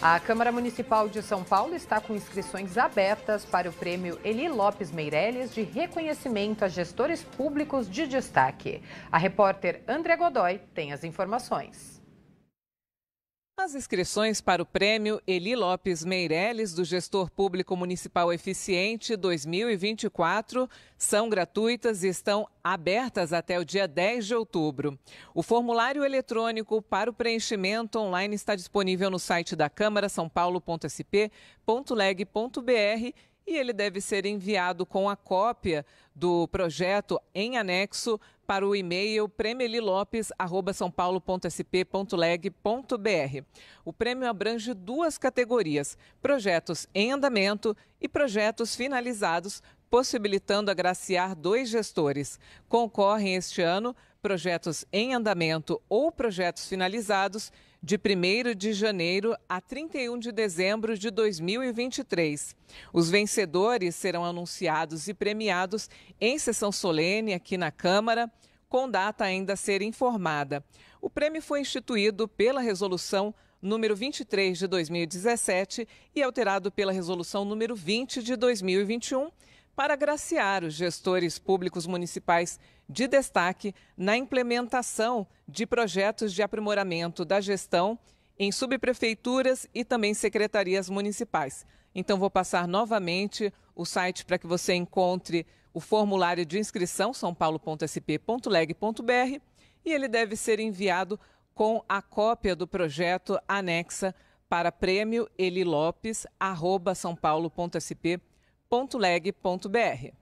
A Câmara Municipal de São Paulo está com inscrições abertas para o prêmio Eli Lopes Meirelles de reconhecimento a gestores públicos de destaque. A repórter André Godoy tem as informações. As inscrições para o prêmio Eli Lopes Meirelles do Gestor Público Municipal Eficiente 2024 são gratuitas e estão abertas até o dia 10 de outubro. O formulário eletrônico para o preenchimento online está disponível no site da Câmara sãopaulo.sp.leg.br e ele deve ser enviado com a cópia do projeto em anexo para o e-mail premielilopes@saopaulo.sp.leg.br. O prêmio abrange duas categorias: projetos em andamento e projetos finalizados, possibilitando agraciar dois gestores. Concorrem este ano projetos em andamento ou projetos finalizados de 1 de janeiro a 31 de dezembro de 2023. Os vencedores serão anunciados e premiados em sessão solene aqui na Câmara, com data ainda a ser informada. O prêmio foi instituído pela resolução número 23 de 2017 e alterado pela resolução número 20 de 2021 para agraciar os gestores públicos municipais de destaque na implementação de projetos de aprimoramento da gestão em subprefeituras e também secretarias municipais. Então, vou passar novamente o site para que você encontre o formulário de inscrição, sãopaulo.sp.leg.br, e ele deve ser enviado com a cópia do projeto anexa para prêmio elilopes, arroba sãopaulo.sp.leg.br www.leg.br.